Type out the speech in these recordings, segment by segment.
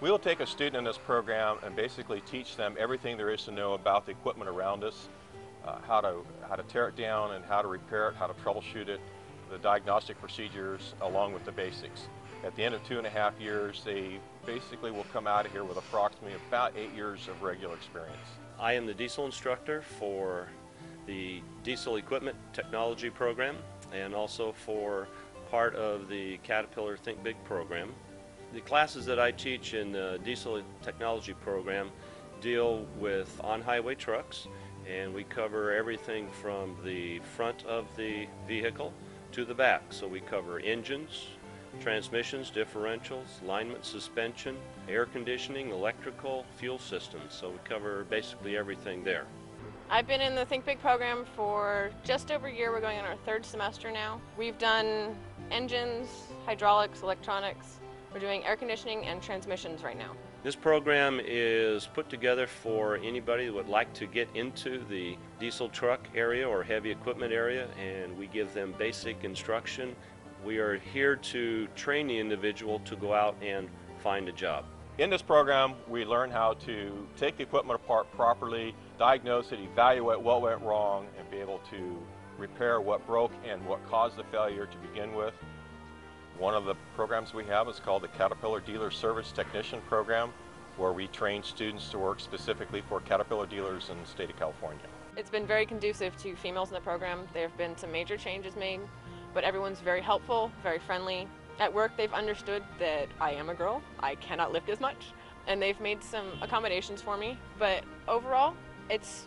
We will take a student in this program and basically teach them everything there is to know about the equipment around us, uh, how, to, how to tear it down and how to repair it, how to troubleshoot it, the diagnostic procedures, along with the basics. At the end of two and a half years, they basically will come out of here with approximately about eight years of regular experience. I am the diesel instructor for the diesel equipment technology program and also for part of the Caterpillar Think Big program. The classes that I teach in the diesel technology program deal with on-highway trucks and we cover everything from the front of the vehicle to the back. So we cover engines, transmissions, differentials, alignment, suspension, air conditioning, electrical, fuel systems. So we cover basically everything there. I've been in the Think Big program for just over a year. We're going on our third semester now. We've done engines, hydraulics, electronics. We're doing air conditioning and transmissions right now. This program is put together for anybody that would like to get into the diesel truck area or heavy equipment area and we give them basic instruction. We are here to train the individual to go out and find a job. In this program, we learn how to take the equipment apart properly, diagnose it, evaluate what went wrong, and be able to repair what broke and what caused the failure to begin with. One of the programs we have is called the Caterpillar Dealer Service Technician Program, where we train students to work specifically for Caterpillar dealers in the state of California. It's been very conducive to females in the program. There have been some major changes made, but everyone's very helpful, very friendly. At work, they've understood that I am a girl, I cannot lift as much, and they've made some accommodations for me. But overall, it's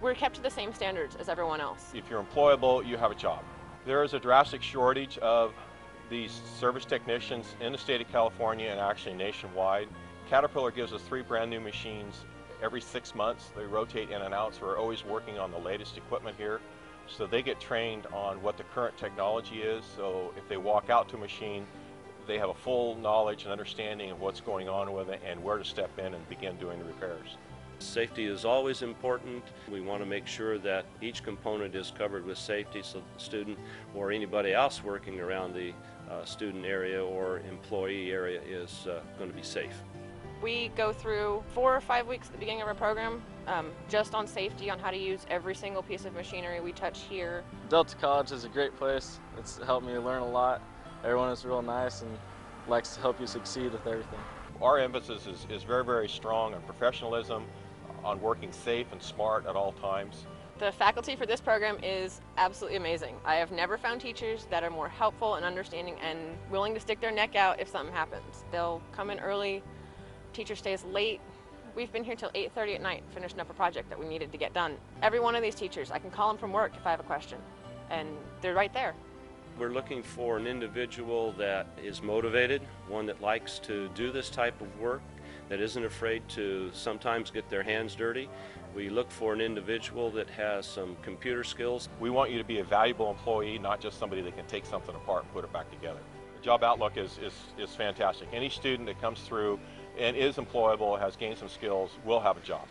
we're kept to the same standards as everyone else. If you're employable, you have a job. There is a drastic shortage of these service technicians in the state of California and actually nationwide. Caterpillar gives us three brand new machines every six months. They rotate in and out, so we're always working on the latest equipment here. So they get trained on what the current technology is. So if they walk out to a machine, they have a full knowledge and understanding of what's going on with it and where to step in and begin doing the repairs. Safety is always important. We want to make sure that each component is covered with safety so the student or anybody else working around the uh, student area or employee area is uh, going to be safe. We go through four or five weeks at the beginning of our program um, just on safety, on how to use every single piece of machinery we touch here. Delta College is a great place. It's helped me learn a lot. Everyone is real nice and likes to help you succeed with everything. Our emphasis is, is very, very strong on professionalism, on working safe and smart at all times. The faculty for this program is absolutely amazing. I have never found teachers that are more helpful and understanding and willing to stick their neck out if something happens. They'll come in early, teacher stays late. We've been here till 8.30 at night finishing up a project that we needed to get done. Every one of these teachers, I can call them from work if I have a question, and they're right there. We're looking for an individual that is motivated, one that likes to do this type of work, that isn't afraid to sometimes get their hands dirty. We look for an individual that has some computer skills. We want you to be a valuable employee, not just somebody that can take something apart and put it back together. Job outlook is, is, is fantastic. Any student that comes through and is employable, has gained some skills, will have a job.